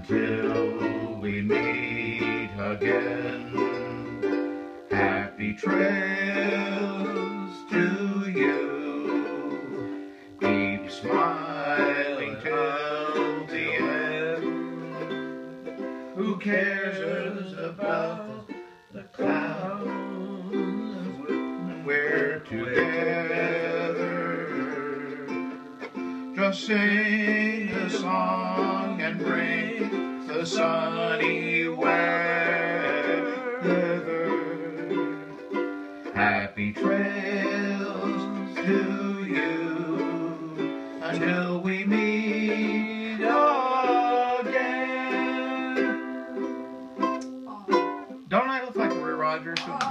until we meet again. Happy trails to you. Keep smiling till the end. Who cares about the clouds? We're together. Just sing a song and bring the sunny weather. Happy trails to you until we meet again. Don't I look like Roy Rogers? Oh.